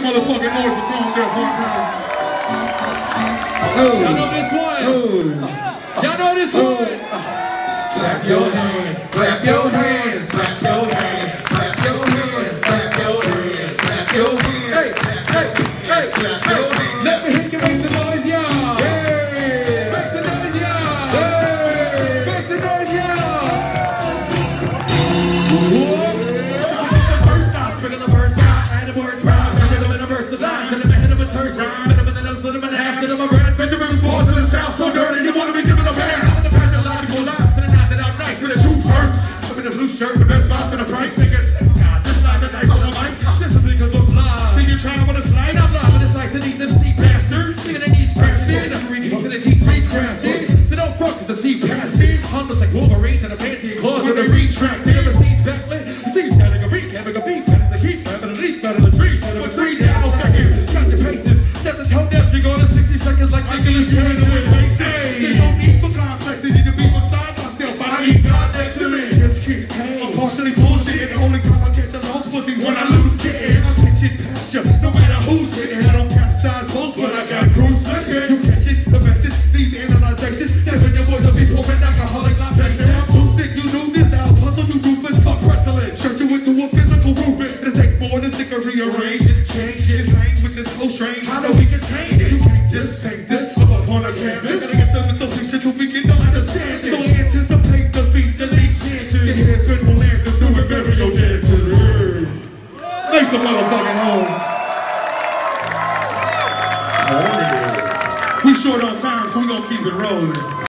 some motherfucking noise for Tonedeff one time. Y'all know this one. oh. Y'all know this one. Clap your hands, clap your hands, clap your hands, clap your hands, clap your hands, clap your hands. Hey, hey, hey, clap your hands. Let me hear you make some noise, y'all. Hey! Make some noise, y'all. Make some noise, y'all. First I spit in the verse, I add the words round, the head of a terse, rhythm in the slit 'em in half, to the bread, Benjamin falls to the south, so dirty, you wanna be given a band, to the pathological line, to the night that I'm nice, to the truth hurts, I'm in the blue shirt, the best spot for the price, ticket, six guys, just like the dice on the mic, this is because I'm blind. See you trying with a slide And I'm live in the slice of these MC bastards. Singing in these and I'm in the teeth recrafted. So don't fuck with the C past it. Harmless like Wolverine to the panty claws with a retract. They never sees backlit. Seems having a beat, having a beat. Better to keep, having at least better than three. Shut up three You 60 seconds like Nicolas Cage. There's no need for complexity to be beside myself. I I need God next to me. just kidding. I'm partially bullshit. The only time I catch a lost pussy when I lose kids. I pitch it past you, no matter who's hitting. I don't capsize close, but I got cruise You catch it, the message, these analyzations. Giving your voice a be pouring alcoholic libation. I'm too sick, you knew this. I'll puzzle you doofus. Fuck Wrestling. Searching into a physical Rubik. It'll take more than sick rearrange. Change it. Language is so strange. How do we contain it? Just take this slip upon a canvas. Gotta get the mental picture to begin to understand it. So anticipate defeat, delete chances. Your head spin for lances, doing burial dances. Make some motherfucking noise. We short on time, so we gonna keep it rolling.